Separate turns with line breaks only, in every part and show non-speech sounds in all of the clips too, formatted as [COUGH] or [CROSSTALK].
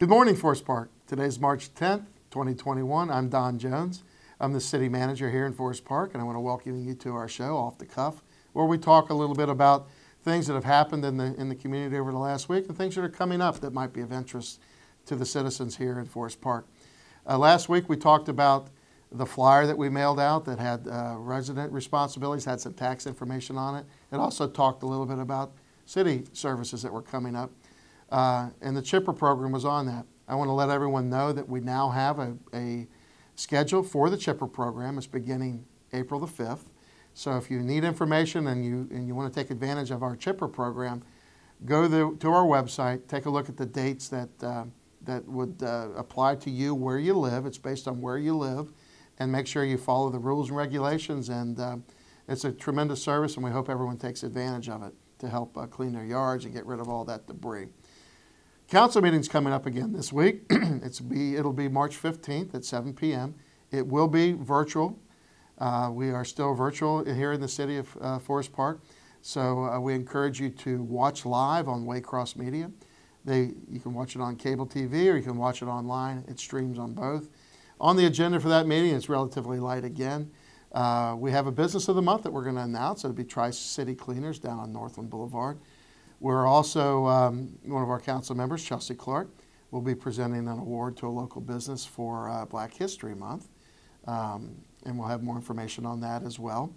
Good morning, Forest Park. Today is March 10th, 2021. I'm Don Jones. I'm the city manager here in Forest Park, and I want to welcome you to our show, Off the Cuff, where we talk a little bit about things that have happened in the, in the community over the last week and things that are coming up that might be of interest to the citizens here in Forest Park. Uh, last week we talked about the flyer that we mailed out that had uh, resident responsibilities, had some tax information on it. It also talked a little bit about city services that were coming up. Uh, and the chipper program was on that. I want to let everyone know that we now have a, a schedule for the chipper program. It's beginning April the 5th. So if you need information and you, and you want to take advantage of our chipper program, go the, to our website, take a look at the dates that, uh, that would uh, apply to you where you live. It's based on where you live. And make sure you follow the rules and regulations. And uh, it's a tremendous service, and we hope everyone takes advantage of it to help uh, clean their yards and get rid of all that debris. Council meeting's coming up again this week. [CLEARS THROAT] it's be, it'll be March 15th at 7 p.m. It will be virtual. Uh, we are still virtual here in the city of uh, Forest Park. So uh, we encourage you to watch live on Waycross Media. They, you can watch it on cable TV or you can watch it online. It streams on both. On the agenda for that meeting, it's relatively light again. Uh, we have a business of the month that we're going to announce. It'll be Tri City Cleaners down on Northland Boulevard. We're also, um, one of our council members, Chelsea Clark, will be presenting an award to a local business for uh, Black History Month. Um, and we'll have more information on that as well.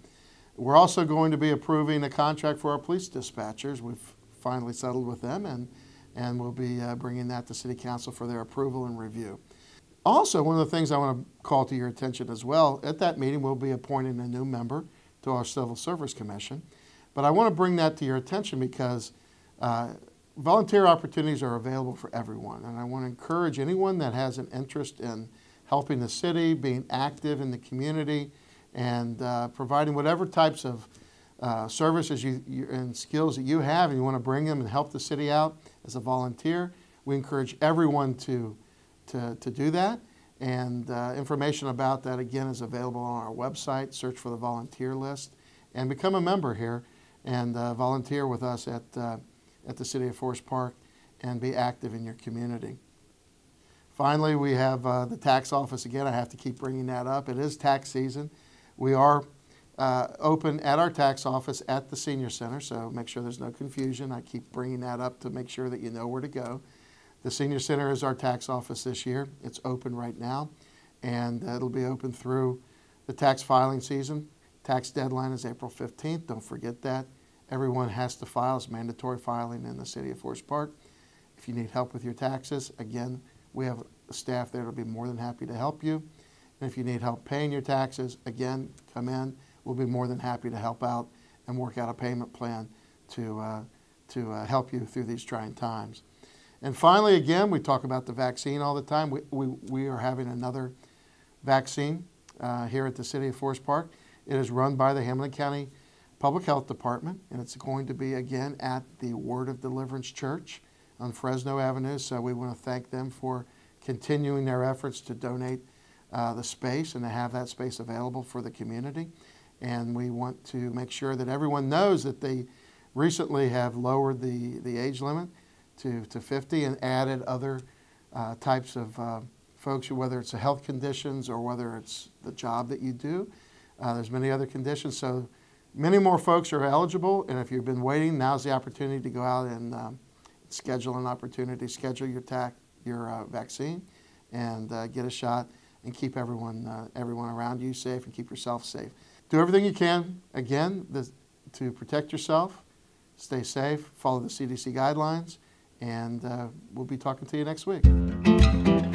We're also going to be approving a contract for our police dispatchers. We've finally settled with them, and, and we'll be uh, bringing that to City Council for their approval and review. Also, one of the things I want to call to your attention as well, at that meeting we'll be appointing a new member to our Civil Service Commission. But I want to bring that to your attention because uh, volunteer opportunities are available for everyone, and I want to encourage anyone that has an interest in helping the city, being active in the community, and uh, providing whatever types of uh, services you, you, and skills that you have and you want to bring them and help the city out as a volunteer. We encourage everyone to, to, to do that. And uh, information about that, again, is available on our website. Search for the volunteer list and become a member here and uh, volunteer with us at, uh, at the City of Forest Park and be active in your community. Finally, we have uh, the tax office again. I have to keep bringing that up. It is tax season. We are uh, open at our tax office at the senior center, so make sure there's no confusion. I keep bringing that up to make sure that you know where to go. The senior center is our tax office this year. It's open right now, and it'll be open through the tax filing season. Tax deadline is April 15th. Don't forget that. Everyone has to file. It's mandatory filing in the city of Forest Park. If you need help with your taxes, again, we have staff there to be more than happy to help you. And if you need help paying your taxes, again, come in. We'll be more than happy to help out and work out a payment plan to, uh, to uh, help you through these trying times. And finally, again, we talk about the vaccine all the time. We, we, we are having another vaccine uh, here at the City of Forest Park. It is run by the Hamilton County Public Health Department, and it's going to be again at the Word of Deliverance Church on Fresno Avenue. So we want to thank them for continuing their efforts to donate uh, the space and to have that space available for the community. And we want to make sure that everyone knows that they recently have lowered the, the age limit to, to 50 and added other uh, types of uh, folks, whether it's the health conditions or whether it's the job that you do. Uh, there's many other conditions. So many more folks are eligible. And if you've been waiting, now's the opportunity to go out and um, schedule an opportunity, schedule your, tac, your uh, vaccine, and uh, get a shot, and keep everyone, uh, everyone around you safe and keep yourself safe. Do everything you can, again, to protect yourself, stay safe, follow the CDC guidelines, and uh, we'll be talking to you next week.